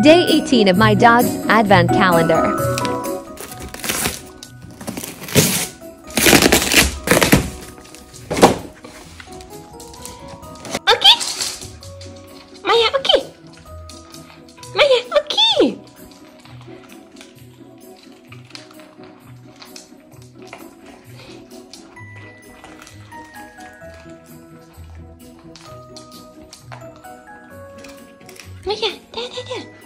Day 18 of my dog's advent calendar. Okay. Maya, okay. Maya, okay. Maya, there, there, there.